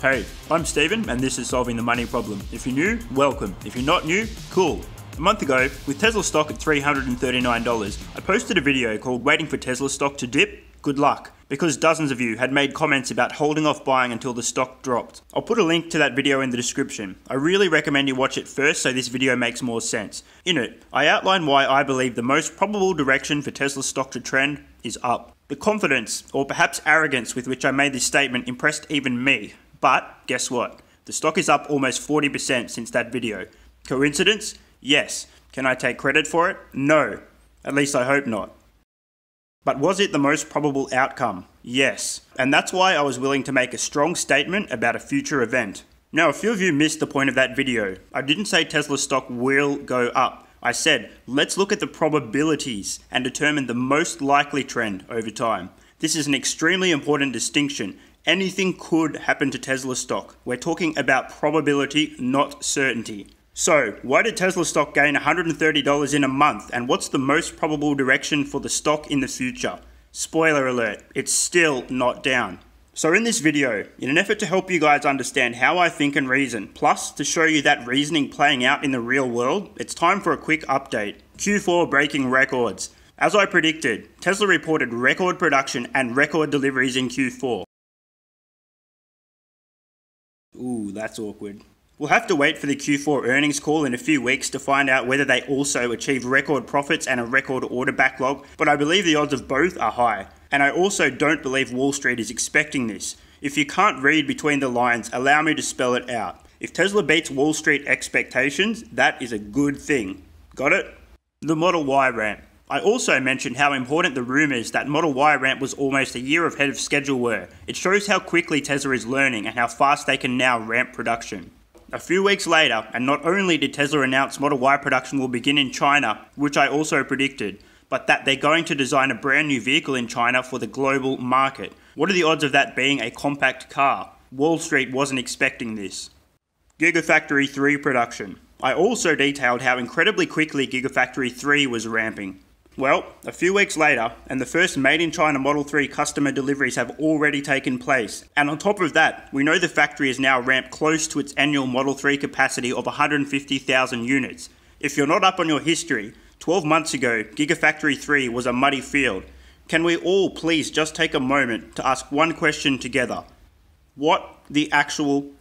Hey, I'm Steven, and this is Solving the Money Problem. If you're new, welcome. If you're not new, cool. A month ago, with Tesla stock at $339, I posted a video called Waiting for Tesla stock to dip. Good luck, because dozens of you had made comments about holding off buying until the stock dropped. I'll put a link to that video in the description. I really recommend you watch it first so this video makes more sense. In it, I outline why I believe the most probable direction for Tesla stock to trend is up. The confidence, or perhaps arrogance, with which I made this statement impressed even me. But guess what? The stock is up almost 40% since that video. Coincidence? Yes. Can I take credit for it? No. At least I hope not. But was it the most probable outcome? Yes. And that's why I was willing to make a strong statement about a future event. Now, a few of you missed the point of that video. I didn't say Tesla stock will go up. I said, let's look at the probabilities and determine the most likely trend over time. This is an extremely important distinction. Anything could happen to Tesla stock. We're talking about probability, not certainty. So, why did Tesla stock gain $130 in a month, and what's the most probable direction for the stock in the future? Spoiler alert, it's still not down. So in this video, in an effort to help you guys understand how I think and reason, plus to show you that reasoning playing out in the real world, it's time for a quick update. Q4 breaking records. As I predicted, Tesla reported record production and record deliveries in Q4. Ooh, that's awkward. We'll have to wait for the Q4 earnings call in a few weeks to find out whether they also achieve record profits and a record order backlog, but I believe the odds of both are high. And I also don't believe Wall Street is expecting this. If you can't read between the lines, allow me to spell it out. If Tesla beats Wall Street expectations, that is a good thing. Got it? The Model Y ramp. I also mentioned how important the rumours that Model Y ramp was almost a year ahead of schedule were. It shows how quickly Tesla is learning and how fast they can now ramp production. A few weeks later, and not only did Tesla announce Model Y production will begin in China, which I also predicted, but that they're going to design a brand new vehicle in China for the global market. What are the odds of that being a compact car? Wall Street wasn't expecting this. Gigafactory 3 production. I also detailed how incredibly quickly Gigafactory 3 was ramping. Well, a few weeks later, and the first made in China Model 3 customer deliveries have already taken place. And on top of that, we know the factory is now ramped close to its annual Model 3 capacity of 150,000 units. If you're not up on your history, 12 months ago, Gigafactory 3 was a muddy field. Can we all please just take a moment to ask one question together? What the actual?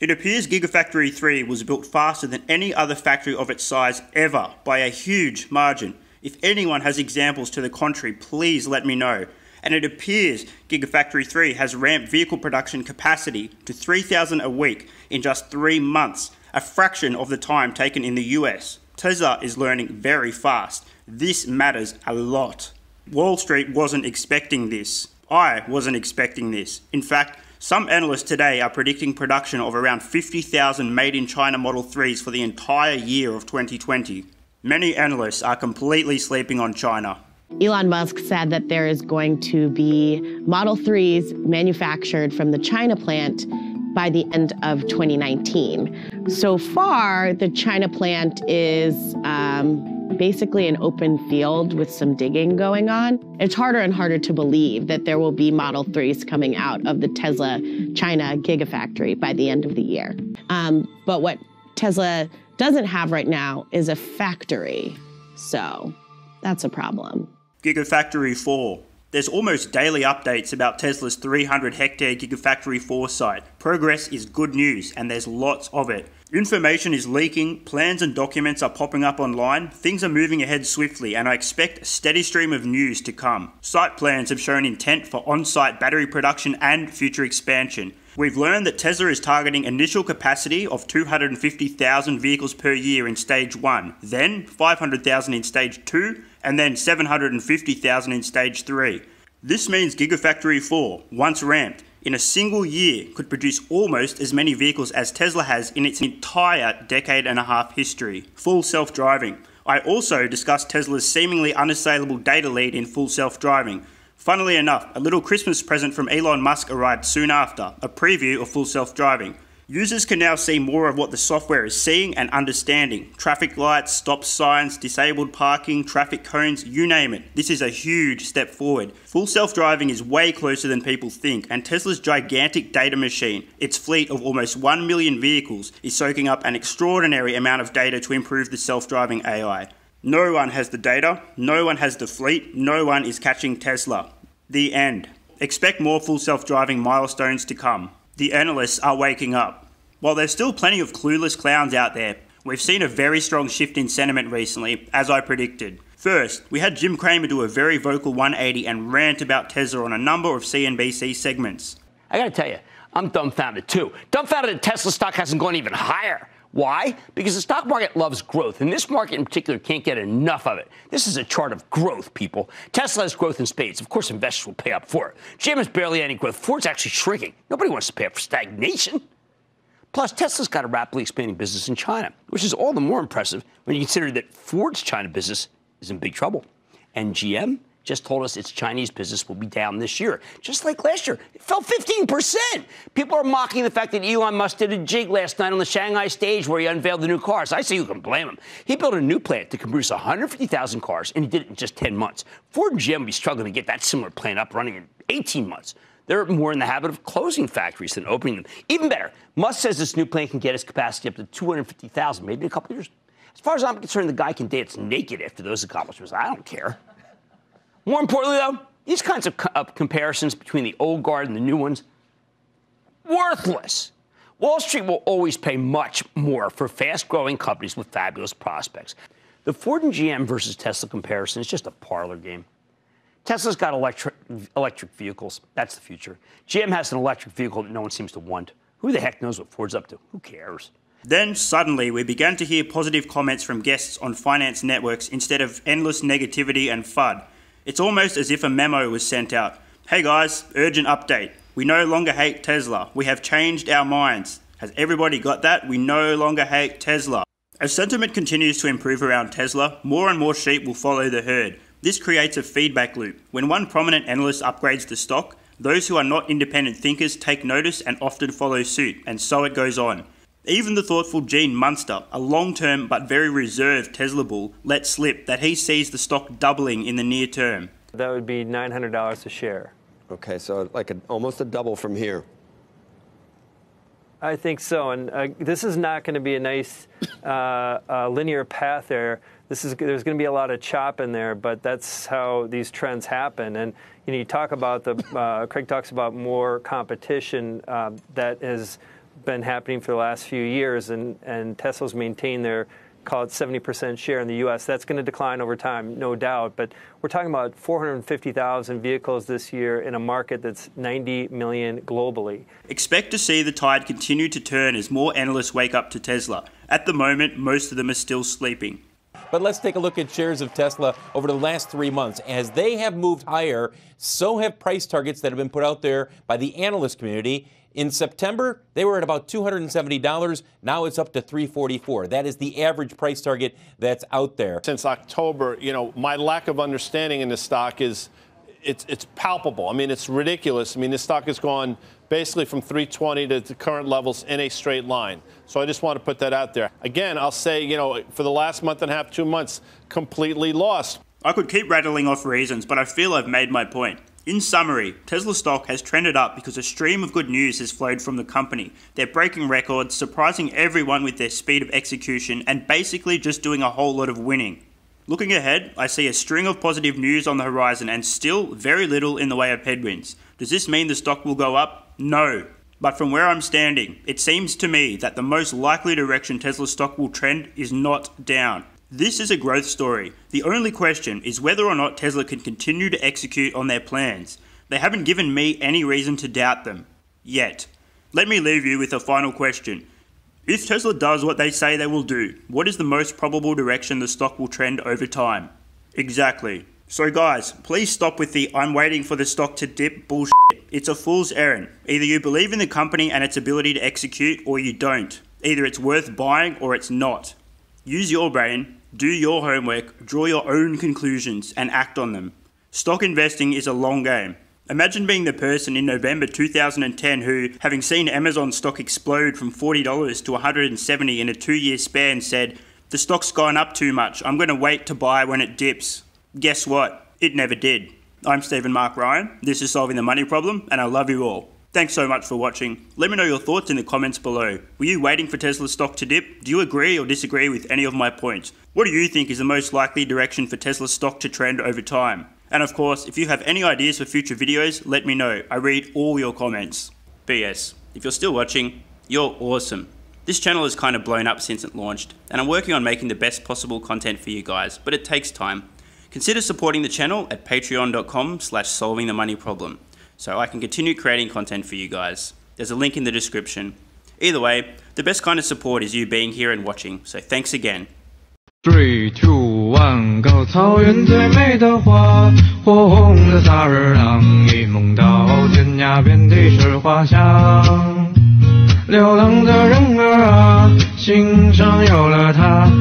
It appears Gigafactory 3 was built faster than any other factory of its size ever by a huge margin. If anyone has examples to the contrary, please let me know. And it appears Gigafactory 3 has ramped vehicle production capacity to 3,000 a week in just three months, a fraction of the time taken in the US. Tesla is learning very fast. This matters a lot. Wall Street wasn't expecting this. I wasn't expecting this. In fact, some analysts today are predicting production of around 50,000 made in China Model 3s for the entire year of 2020. Many analysts are completely sleeping on China. Elon Musk said that there is going to be Model 3s manufactured from the China plant by the end of 2019. So far, the China plant is um, basically an open field with some digging going on. It's harder and harder to believe that there will be Model 3s coming out of the Tesla China Gigafactory by the end of the year. Um, but what Tesla doesn't have right now is a factory. So that's a problem. Gigafactory 4. There's almost daily updates about Tesla's 300 hectare Gigafactory 4 site. Progress is good news, and there's lots of it. Information is leaking, plans and documents are popping up online, things are moving ahead swiftly, and I expect a steady stream of news to come. Site plans have shown intent for on site battery production and future expansion. We've learned that Tesla is targeting initial capacity of 250,000 vehicles per year in stage 1, then 500,000 in stage 2, and then 750,000 in stage 3. This means Gigafactory 4, once ramped, in a single year could produce almost as many vehicles as Tesla has in its entire decade and a half history. Full self driving. I also discussed Tesla's seemingly unassailable data lead in full self driving. Funnily enough, a little Christmas present from Elon Musk arrived soon after, a preview of full self driving. Users can now see more of what the software is seeing and understanding. Traffic lights, stop signs, disabled parking, traffic cones, you name it. This is a huge step forward. Full self driving is way closer than people think, and Tesla's gigantic data machine, its fleet of almost 1 million vehicles, is soaking up an extraordinary amount of data to improve the self driving AI. No one has the data, no one has the fleet, no one is catching Tesla. The end. Expect more full self driving milestones to come the analysts are waking up. While there's still plenty of clueless clowns out there, we've seen a very strong shift in sentiment recently, as I predicted. First, we had Jim Cramer do a very vocal 180 and rant about Tesla on a number of CNBC segments. I gotta tell you, I'm dumbfounded too. Dumbfounded that Tesla stock hasn't gone even higher. Why? Because the stock market loves growth, and this market in particular can't get enough of it. This is a chart of growth, people. Tesla has growth in spades. Of course, investors will pay up for it. GM has barely any growth. Ford's actually shrinking. Nobody wants to pay up for stagnation. Plus, Tesla's got a rapidly expanding business in China, which is all the more impressive when you consider that Ford's China business is in big trouble. And GM just told us its Chinese business will be down this year, just like last year. It fell 15%. People are mocking the fact that Elon Musk did a jig last night on the Shanghai stage where he unveiled the new cars. I say who can blame him. He built a new plant to produce 150,000 cars, and he did it in just 10 months. Ford and GM will be struggling to get that similar plant up running in 18 months. They're more in the habit of closing factories than opening them. Even better, Musk says this new plant can get its capacity up to 250,000, maybe in a couple years. As far as I'm concerned, the guy can dance naked after those accomplishments. I don't care. More importantly, though, these kinds of, co- comparisons between the old guard and the new ones, worthless. Wall Street will always pay much more for fast growing companies with fabulous prospects. The Ford and GM versus Tesla comparison is just a parlor game. Tesla's got electric, electric vehicles. That's the future. GM has an electric vehicle that no one seems to want. Who the heck knows what Ford's up to? Who cares? Then suddenly we began to hear positive comments from guests on finance networks instead of endless negativity and FUD. It's almost as if a memo was sent out. Hey guys, urgent update. We no longer hate Tesla. We have changed our minds. Has everybody got that? We no longer hate Tesla. As sentiment continues to improve around Tesla, more and more sheep will follow the herd. This creates a feedback loop. When one prominent analyst upgrades the stock, those who are not independent thinkers take notice and often follow suit, and so it goes on. Even the thoughtful Gene Munster, a long term but very reserved Tesla bull, let slip that he sees the stock doubling in the near term. That would be $900 a share. Okay, so like a, almost a double from here. I think so, and uh, this is not going to be a nice uh, uh, linear path there. This is there's going to be a lot of chop in there, but that's how these trends happen. And you know, you talk about the uh, Craig talks about more competition uh, that has been happening for the last few years, and and Tesla's maintained their call it 70% share in the U.S. That's going to decline over time, no doubt. But we're talking about 450,000 vehicles this year in a market that's 90 million globally. Expect to see the tide continue to turn as more analysts wake up to Tesla. At the moment, most of them are still sleeping. But let's take a look at shares of Tesla over the last three months. As they have moved higher, so have price targets that have been put out there by the analyst community. In September, they were at about $270. Now it's up to 344. That is the average price target that's out there. Since October, you know, my lack of understanding in the stock is it's it's palpable. I mean, it's ridiculous. I mean, the stock has gone basically from 320 to the current levels in a straight line. So I just want to put that out there. Again, I'll say, you know, for the last month and a half, two months, completely lost. I could keep rattling off reasons, but I feel I've made my point. In summary, Tesla stock has trended up because a stream of good news has flowed from the company. They're breaking records, surprising everyone with their speed of execution, and basically just doing a whole lot of winning. Looking ahead, I see a string of positive news on the horizon and still very little in the way of headwinds. Does this mean the stock will go up? No. But from where I'm standing, it seems to me that the most likely direction Tesla stock will trend is not down. This is a growth story. The only question is whether or not Tesla can continue to execute on their plans. They haven't given me any reason to doubt them. Yet. Let me leave you with a final question. If Tesla does what they say they will do, what is the most probable direction the stock will trend over time? Exactly. So, guys, please stop with the I'm waiting for the stock to dip bullshit. It's a fool's errand. Either you believe in the company and its ability to execute, or you don't. Either it's worth buying or it's not. Use your brain, do your homework, draw your own conclusions, and act on them. Stock investing is a long game. Imagine being the person in November 2010 who, having seen Amazon stock explode from $40 to 170 in a two year span, said, The stock's gone up too much. I'm going to wait to buy when it dips. Guess what? It never did. I'm Steven Mark Ryan. This is Solving the Money Problem, and I love you all. Thanks so much for watching. Let me know your thoughts in the comments below. Were you waiting for Tesla stock to dip? Do you agree or disagree with any of my points? What do you think is the most likely direction for Tesla stock to trend over time? And of course, if you have any ideas for future videos, let me know. I read all your comments. BS. If you're still watching, you're awesome. This channel has kind of blown up since it launched, and I'm working on making the best possible content for you guys, but it takes time. Consider supporting the channel at patreon.com slash solving the money problem so I can continue creating content for you guys. There's a link in the description. Either way, the best kind of support is you being here and watching, so thanks again. Three, two, one, go！草原最美的花，火红的萨日朗，一梦到天涯，遍地是花香。流浪的人儿啊，心上有了他。